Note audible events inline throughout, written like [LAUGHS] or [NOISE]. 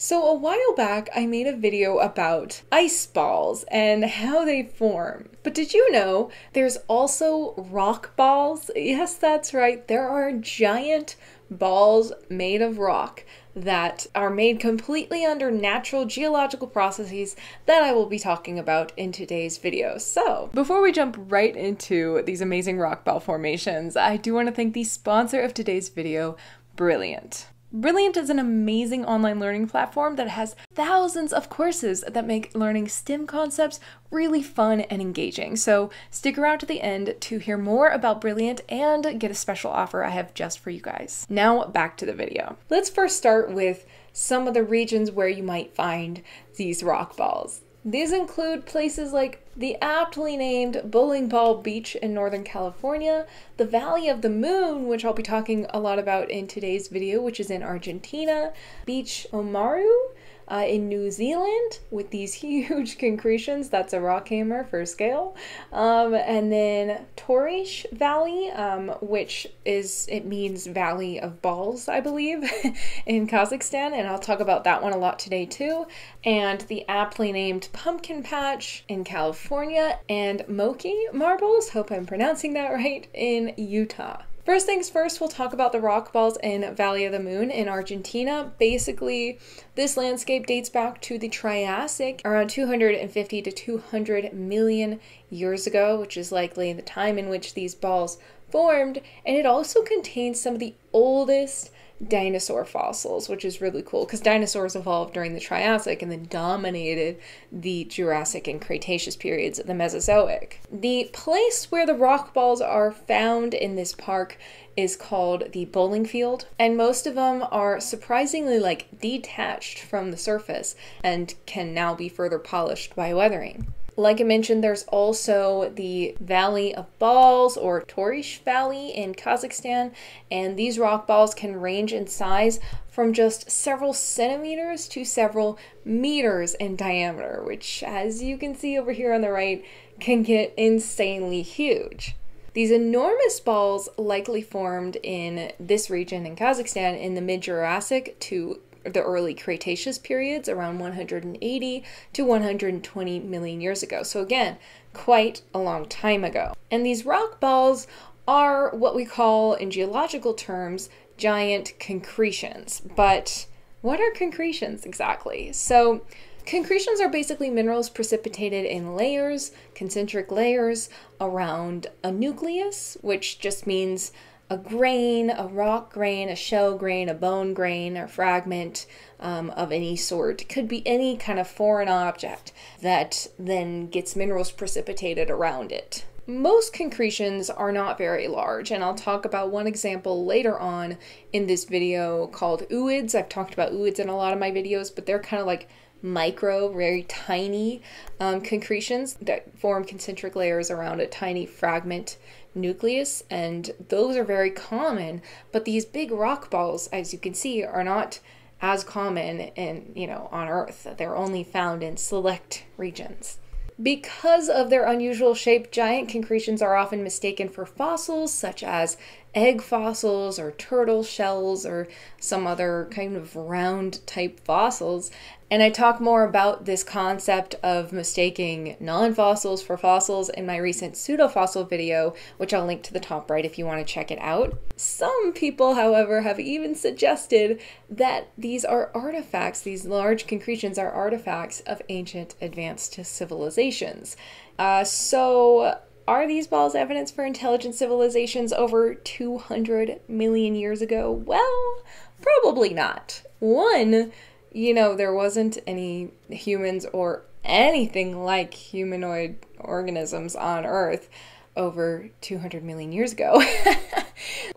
So, a while back, I made a video about ice balls and how they form. But did you know there's also rock balls? Yes, that's right. There are giant balls made of rock that are made completely under natural geological processes that I will be talking about in today's video. So, before we jump right into these amazing rock ball formations, I do want to thank the sponsor of today's video, Brilliant. Brilliant is an amazing online learning platform that has thousands of courses that make learning STEM concepts really fun and engaging. So stick around to the end to hear more about Brilliant and get a special offer I have just for you guys. Now back to the video. Let's first start with some of the regions where you might find these rock balls. These include places like the aptly named Bowling Ball Beach in Northern California, the Valley of the Moon, which I'll be talking a lot about in today's video, which is in Argentina, Beach Oamaru, uh, in New Zealand with these [LAUGHS] huge concretions. That's a rock hammer for scale. Um, and then Torysh Valley, um, which is, it means Valley of Balls, I believe, [LAUGHS] in Kazakhstan. And I'll talk about that one a lot today too. And the aptly named Pumpkin Patch in California and Moqui Marbles, hope I'm pronouncing that [LAUGHS] right, in Utah. First things first, we'll talk about the rock balls in Valley of the Moon in Argentina. Basically, this landscape dates back to the Triassic, around 250 to 200 million years ago, which is likely the time in which these balls formed, and it also contains some of the oldest dinosaur fossils, which is really cool because dinosaurs evolved during the Triassic and then dominated the Jurassic and Cretaceous periods of the Mesozoic. The place where the rock balls are found in this park is called the bowling field, and most of them are surprisingly like detached from the surface and can now be further polished by weathering. Like I mentioned, there's also the Valley of Balls or Torysh Valley in Kazakhstan, and these rock balls can range in size from just several centimeters to several meters in diameter, which, as you can see over here on the right, can get insanely huge. These enormous balls likely formed in this region in Kazakhstan in the mid Jurassic to the early Cretaceous periods, around 180 to 120 million years ago. So, again, quite a long time ago. And these rock balls are what we call, in geological terms, giant concretions. But what are concretions exactly? So, concretions are basically minerals precipitated in layers, concentric layers, around a nucleus, which just means a grain, a rock grain, a shell grain, a bone grain, or fragment um, of any sort. It could be any kind of foreign object that then gets minerals precipitated around it. Most concretions are not very large, and I'll talk about one example later on in this video called ooids. I've talked about ooids in a lot of my videos, but they're kind of like micro, very tiny um, concretions that form concentric layers around a tiny fragment nucleus, and those are very common. But these big rock balls, as you can see, are not as common in you know on Earth. They're only found in select regions. Because of their unusual shape, giant concretions are often mistaken for fossils, such as egg fossils or turtle shells or some other kind of round type fossils. And I talk more about this concept of mistaking non fossils for fossils in my recent pseudofossil video, which I'll link to the top right if you want to check it out. Some people, however, have even suggested that these are artifacts, these large concretions are artifacts of ancient advanced civilizations. Uh, so, are these balls evidence for intelligent civilizations over 200 million years ago? Well, probably not. One, you know, there wasn't any humans or anything like humanoid organisms on Earth over 200 million years ago. [LAUGHS]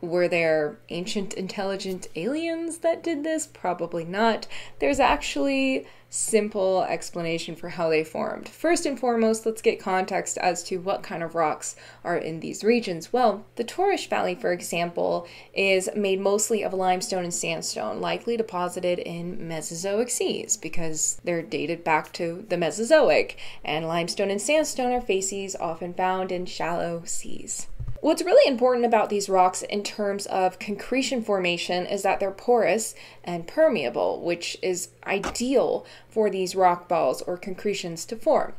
Were there ancient intelligent aliens that did this? Probably not. There's actually simple explanation for how they formed. First and foremost, let's get context as to what kind of rocks are in these regions. Well, the Torysh Valley, for example, is made mostly of limestone and sandstone, likely deposited in Mesozoic seas because they're dated back to the Mesozoic, and limestone and sandstone are facies often found in shallow seas. What's really important about these rocks in terms of concretion formation is that they're porous and permeable, which is ideal for these rock balls or concretions to form.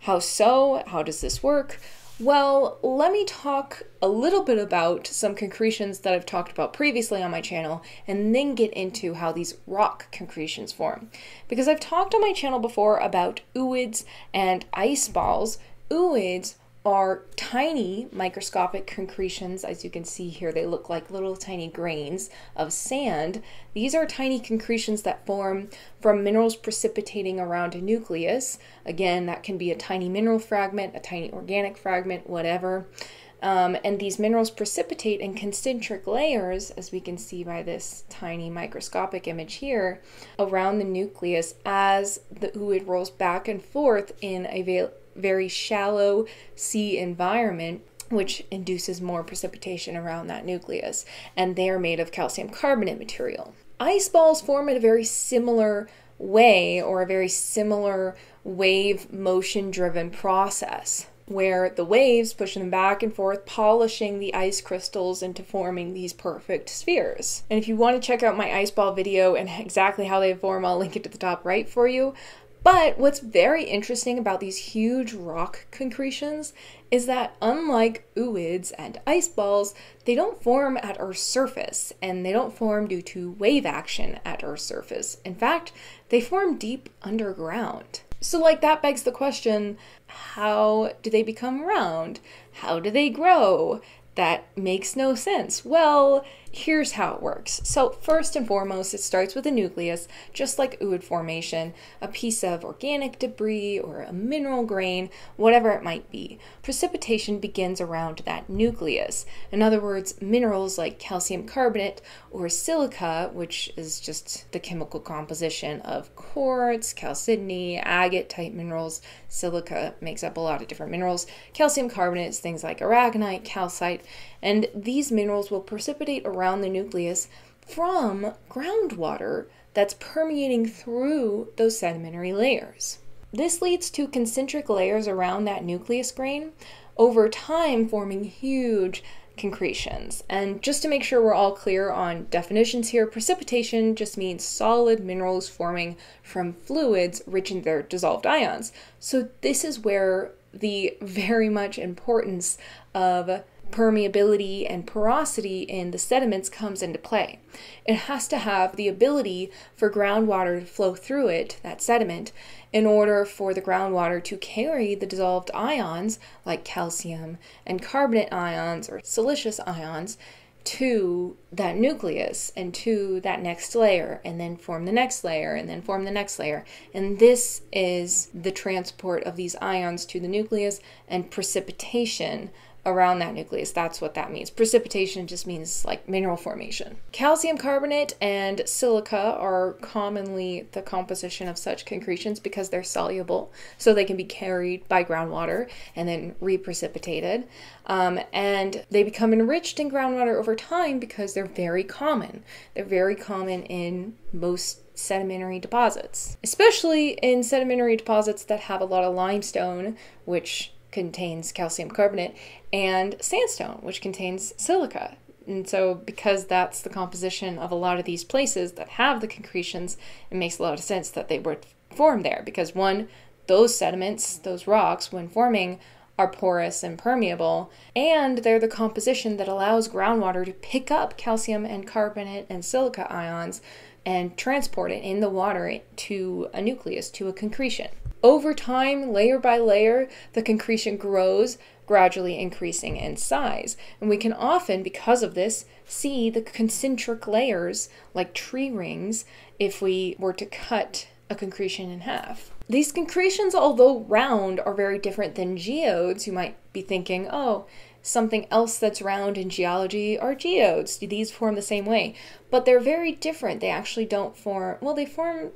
How so? How does this work? Well, let me talk a little bit about some concretions that I've talked about previously on my channel and then get into how these rock concretions form. Because I've talked on my channel before about ooids and ice balls. Ooids are tiny microscopic concretions. As you can see here, they look like little tiny grains of sand. These are tiny concretions that form from minerals precipitating around a nucleus. Again, that can be a tiny mineral fragment, a tiny organic fragment, whatever. Um, and these minerals precipitate in concentric layers, as we can see by this tiny microscopic image here, around the nucleus as the ooid rolls back and forth in a very shallow sea environment which induces more precipitation around that nucleus, and they are made of calcium carbonate material. Ice balls form in a very similar way or a very similar wave motion driven process where the waves push them back and forth, polishing the ice crystals into forming these perfect spheres. And if you want to check out my ice ball video and exactly how they form, I'll link it to the top right for you. But what's very interesting about these huge rock concretions is that unlike ooids and ice balls, they don't form at Earth's surface and they don't form due to wave action at Earth's surface. In fact, they form deep underground. So, like, that begs the question how do they become round? How do they grow? That makes no sense. Well, here's how it works. So, first and foremost, it starts with a nucleus, just like ooid formation, a piece of organic debris or a mineral grain, whatever it might be. Precipitation begins around that nucleus. In other words, minerals like calcium carbonate or silica, which is just the chemical composition of quartz, chalcedony, agate type minerals. Silica makes up a lot of different minerals. Calcium carbonate is things like aragonite, calcite, and these minerals will precipitate around the nucleus from groundwater that's permeating through those sedimentary layers. This leads to concentric layers around that nucleus grain, over time forming huge concretions. And just to make sure we're all clear on definitions here, precipitation just means solid minerals forming from fluids rich in their dissolved ions. So this is where the very much importance of permeability and porosity in the sediments comes into play. It has to have the ability for groundwater to flow through it, that sediment, in order for the groundwater to carry the dissolved ions like calcium and carbonate ions or siliceous ions to that nucleus and to that next layer and then form the next layer and then form the next layer. And this is the transport of these ions to the nucleus and precipitation around that nucleus. That's what that means. Precipitation just means like mineral formation. Calcium carbonate and silica are commonly the composition of such concretions because they're soluble, so they can be carried by groundwater and then reprecipitated. Um, and they become enriched in groundwater over time because they're very common. They're very common in most sedimentary deposits, especially in sedimentary deposits that have a lot of limestone, which contains calcium carbonate, and sandstone, which contains silica. And so, because that's the composition of a lot of these places that have the concretions, it makes a lot of sense that they were formed there. Because, one, those sediments, those rocks, when forming, are porous and permeable, and they're the composition that allows groundwater to pick up calcium and carbonate and silica ions and transport it in the water to a nucleus, to a concretion. Over time, layer by layer, the concretion grows, gradually increasing in size. And we can often, because of this, see the concentric layers like tree rings if we were to cut a concretion in half. These concretions, although round, are very different than geodes. You might be thinking, oh, something else that's round in geology are geodes. These form the same way? But they're very different. They actually don't form, well, they form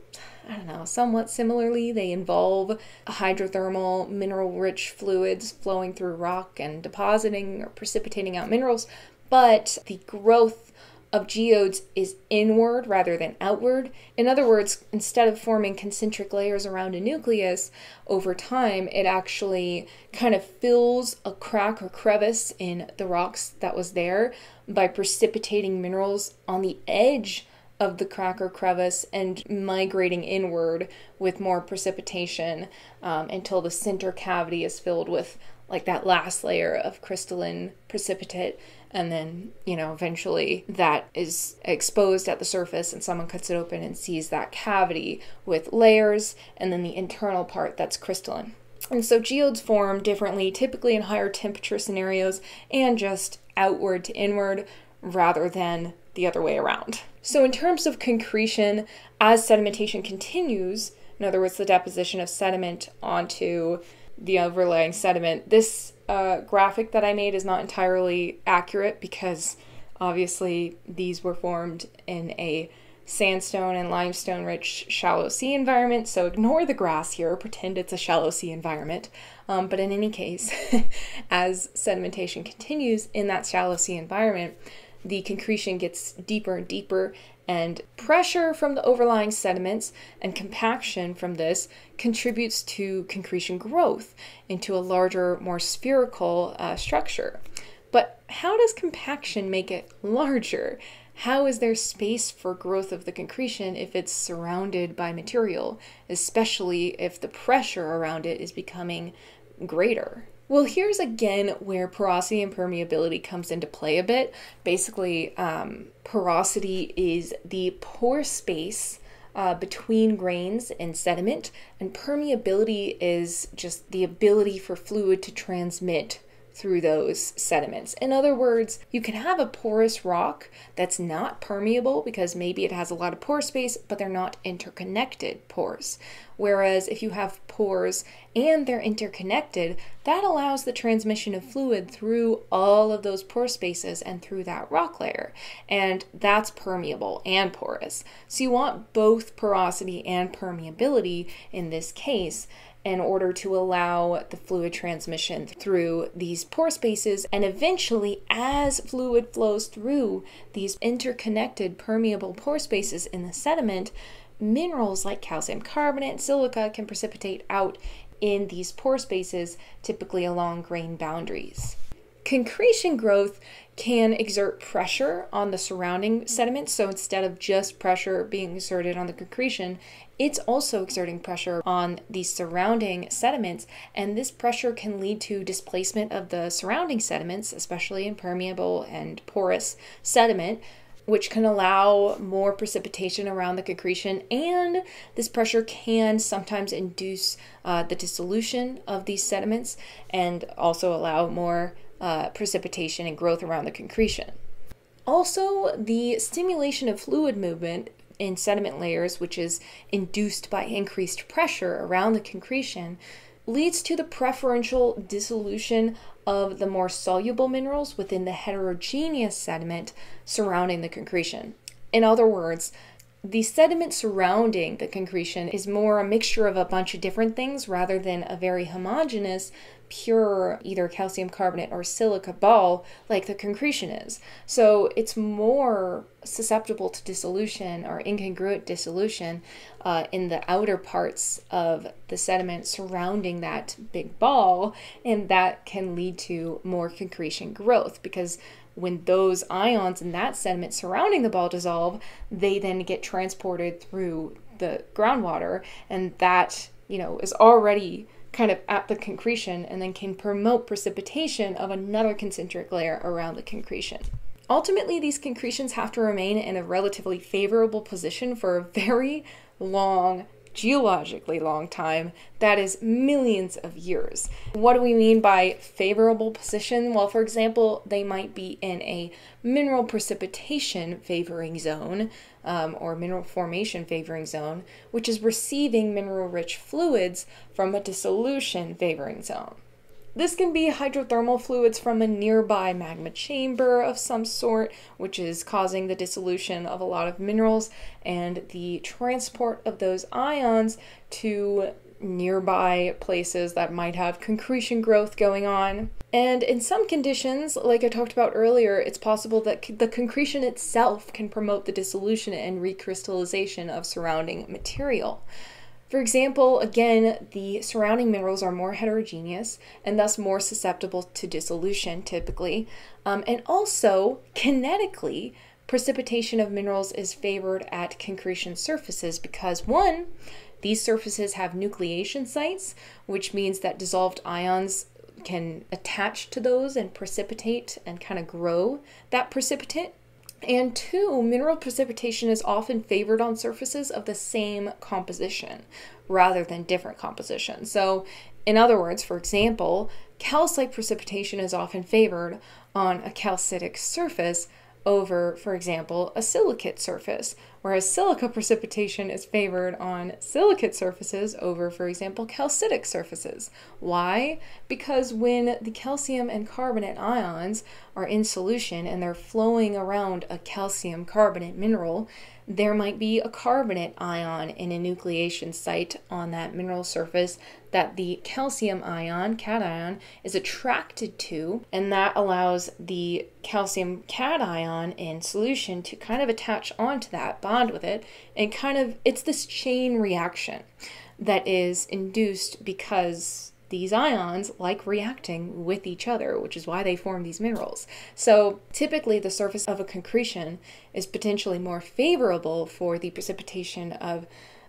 I don't know, somewhat similarly. They involve hydrothermal, mineral rich fluids flowing through rock and depositing or precipitating out minerals, but the growth of geodes is inward rather than outward. In other words, instead of forming concentric layers around a nucleus, over time it actually kind of fills a crack or crevice in the rocks that was there by precipitating minerals on the edge of the crack or crevice and migrating inward with more precipitation um, until the center cavity is filled with like that last layer of crystalline precipitate. And then you know eventually that is exposed at the surface and someone cuts it open and sees that cavity with layers and then the internal part that's crystalline. And so geodes form differently typically in higher temperature scenarios and just outward to inward rather than the other way around. So in terms of concretion as sedimentation continues in other words the deposition of sediment onto the overlying sediment this uh, graphic that I made is not entirely accurate because obviously these were formed in a sandstone and limestone rich shallow sea environment. So ignore the grass here, pretend it's a shallow sea environment. Um, but in any case, [LAUGHS] as sedimentation continues in that shallow sea environment, the concretion gets deeper and deeper and pressure from the overlying sediments and compaction from this contributes to concretion growth into a larger, more spherical uh, structure. But how does compaction make it larger? How is there space for growth of the concretion if it's surrounded by material, especially if the pressure around it is becoming greater? Well, here's again where porosity and permeability comes into play a bit. Basically, um, porosity is the pore space uh, between grains and sediment, and permeability is just the ability for fluid to transmit through those sediments. In other words, you can have a porous rock that's not permeable because maybe it has a lot of pore space, but they're not interconnected pores. Whereas if you have pores and they're interconnected, that allows the transmission of fluid through all of those pore spaces and through that rock layer. And that's permeable and porous. So you want both porosity and permeability in this case in order to allow the fluid transmission through these pore spaces. And eventually, as fluid flows through these interconnected permeable pore spaces in the sediment, minerals like calcium carbonate silica can precipitate out in these pore spaces, typically along grain boundaries. Concretion growth can exert pressure on the surrounding sediment. So instead of just pressure being exerted on the concretion, it's also exerting pressure on the surrounding sediments. And this pressure can lead to displacement of the surrounding sediments, especially impermeable and porous sediment, which can allow more precipitation around the concretion. And this pressure can sometimes induce uh, the dissolution of these sediments and also allow more uh, precipitation and growth around the concretion. Also, the stimulation of fluid movement in sediment layers, which is induced by increased pressure around the concretion, leads to the preferential dissolution of the more soluble minerals within the heterogeneous sediment surrounding the concretion. In other words, the sediment surrounding the concretion is more a mixture of a bunch of different things rather than a very homogeneous pure either calcium carbonate or silica ball like the concretion is. So it's more susceptible to dissolution or incongruent dissolution uh, in the outer parts of the sediment surrounding that big ball, and that can lead to more concretion growth because when those ions in that sediment surrounding the ball dissolve, they then get transported through the groundwater, and that you know is already kind of at the concretion and then can promote precipitation of another concentric layer around the concretion. Ultimately, these concretions have to remain in a relatively favorable position for a very long geologically long time, that is millions of years. What do we mean by favorable position? Well, for example, they might be in a mineral precipitation favoring zone um, or mineral formation favoring zone, which is receiving mineral rich fluids from a dissolution favoring zone. This can be hydrothermal fluids from a nearby magma chamber of some sort, which is causing the dissolution of a lot of minerals and the transport of those ions to nearby places that might have concretion growth going on. And in some conditions, like I talked about earlier, it's possible that the concretion itself can promote the dissolution and recrystallization of surrounding material. For example, again, the surrounding minerals are more heterogeneous and thus more susceptible to dissolution typically. Um, and also, kinetically, precipitation of minerals is favored at concretion surfaces because, one, these surfaces have nucleation sites, which means that dissolved ions can attach to those and precipitate and kind of grow that precipitate. And two, mineral precipitation is often favored on surfaces of the same composition rather than different compositions. So, in other words, for example, calcite precipitation is often favored on a calcitic surface over, for example, a silicate surface, whereas silica precipitation is favored on silicate surfaces over, for example, calcitic surfaces. Why? Because when the calcium and carbonate ions are in solution and they're flowing around a calcium carbonate mineral, there might be a carbonate ion in a nucleation site on that mineral surface that the calcium ion, cation, is attracted to, and that allows the calcium cation in solution to kind of attach onto that, bond with it, and kind of it's this chain reaction that is induced because these ions like reacting with each other, which is why they form these minerals. So typically, the surface of a concretion is potentially more favorable for the precipitation of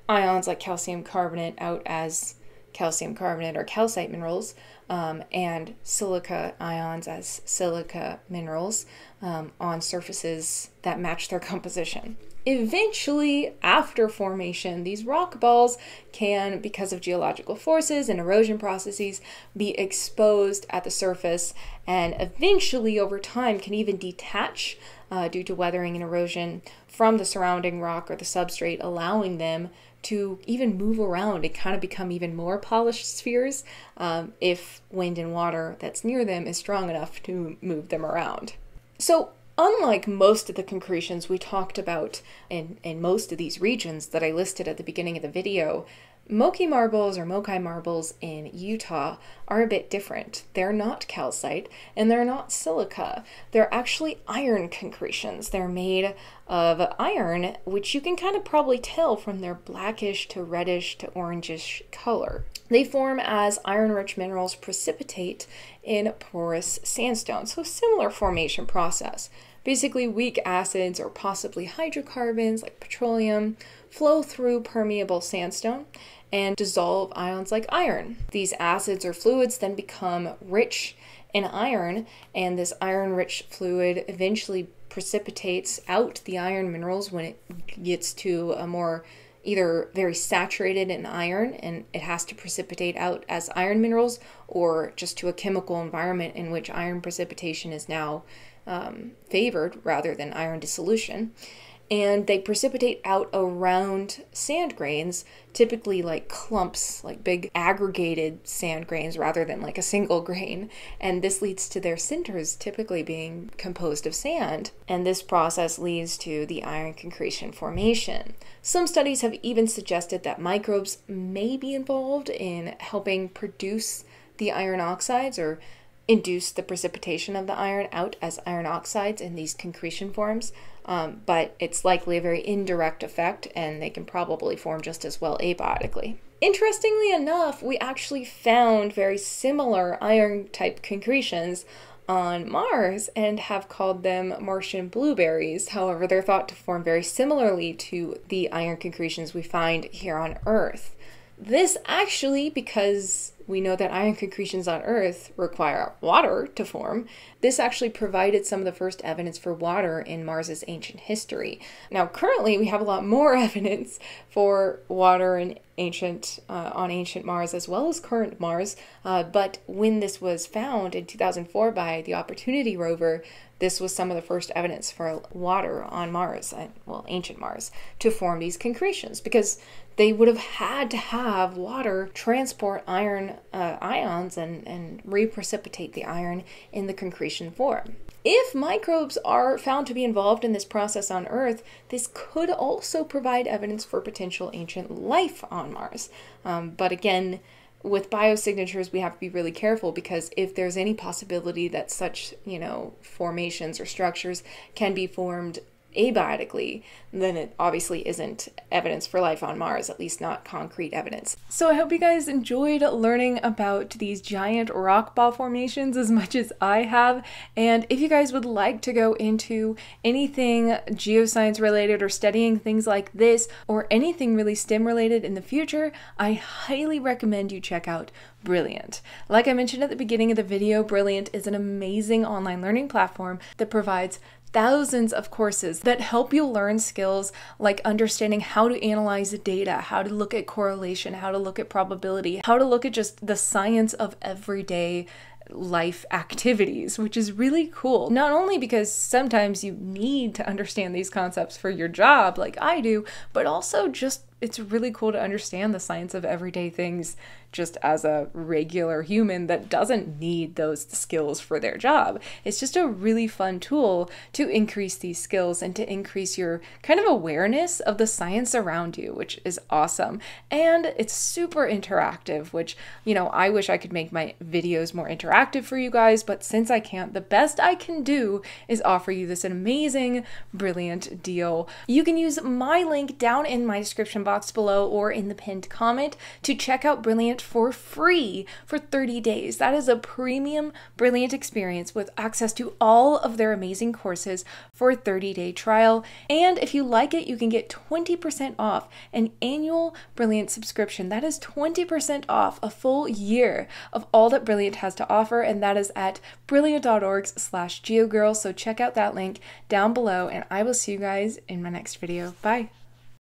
ions like calcium carbonate out as calcium carbonate or calcite minerals, um, and silica ions as silica minerals um, on surfaces that match their composition. Eventually, after formation, these rock balls can, because of geological forces and erosion processes, be exposed at the surface and eventually, over time, can even detach uh, due to weathering and erosion from the surrounding rock or the substrate, allowing them to even move around and kind of become even more polished spheres um, if wind and water that's near them is strong enough to move them around. So, unlike most of the concretions we talked about in, in most of these regions that I listed at the beginning of the video, Moqui marbles or Mokai marbles in Utah are a bit different. They're not calcite and they're not silica. They're actually iron concretions. They're made of iron, which you can kind of probably tell from their blackish to reddish to orangish color. They form as iron rich minerals precipitate in porous sandstone, so similar formation process. Basically, weak acids or possibly hydrocarbons like petroleum flow through permeable sandstone and dissolve ions like iron. These acids or fluids then become rich in iron, and this iron rich fluid eventually precipitates out the iron minerals when it gets to a more either very saturated in iron and it has to precipitate out as iron minerals or just to a chemical environment in which iron precipitation is now um, favored rather than iron dissolution. And they precipitate out around sand grains, typically like clumps, like big aggregated sand grains rather than like a single [LAUGHS] grain. And this leads to their cinters typically being composed of sand. And this process leads to the iron concretion formation. Some studies have even suggested that microbes may be involved in helping produce the iron oxides or induce the precipitation of the iron out as iron oxides in these concretion forms, um, but it's likely a very indirect effect and they can probably form just as well abiotically. Interestingly enough, we actually found very similar iron type concretions on Mars and have called them Martian blueberries. However, they're thought to form very similarly to the iron concretions we find here on Earth. This actually, because we know that iron concretions on Earth require water to form. This actually provided some of the first evidence for water in Mars's ancient history. Now, currently, we have a lot more [LAUGHS] evidence for water in ancient uh, on ancient Mars as well as current Mars. Uh, but when this was found in 2004 by the Opportunity rover, this was some of the first evidence for water on Mars, well, ancient Mars, to form these concretions because they would have had to have water transport iron uh, ions and, and reprecipitate the iron in the concretion form. If microbes are found to be involved in this process on Earth, this could also provide evidence for potential ancient life on Mars. Um, but again, with biosignatures, we have to be really careful because if there's any possibility that such, you know, formations or structures can be formed abiotically, then it obviously isn't evidence for life on Mars, at least not concrete evidence. So I hope you guys enjoyed learning about these giant rock ball formations as [LAUGHS] much as I have. And if you guys would like to go into anything geoscience related or studying things like this or anything really STEM related in the future, I highly recommend you check out Brilliant. Like I mentioned at the beginning of the video, Brilliant is an amazing online learning platform that provides thousands of courses that help you learn skills like understanding how to analyze data, how to look at correlation, how to look at probability, how to look at just the science of everyday life activities, which is really cool. Not only because sometimes you need to understand these concepts for your job, like I do, but also just it's really cool to understand the science of everyday things just as a regular human that doesn't need those skills for their job. It's just a really fun tool to increase these skills and to increase your kind of awareness of the science around you, which is awesome. And it's super interactive, which, you know, I wish I could make my videos more interactive for you guys, but since I can't, the best I can do is offer you this amazing, brilliant deal. You can use my link down in my description box below or in the pinned comment to check out Brilliant for free for 30 days. That is a premium, brilliant experience with access to all of their amazing courses for a 30 day trial. And if you like it, you can get 20% off an annual Brilliant subscription. That is 20% off a full year of all that Brilliant has to offer, and that is at brilliant.org slash geogirl. So check out that link down below, and I will see you guys in my next video. Bye.